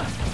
Huh.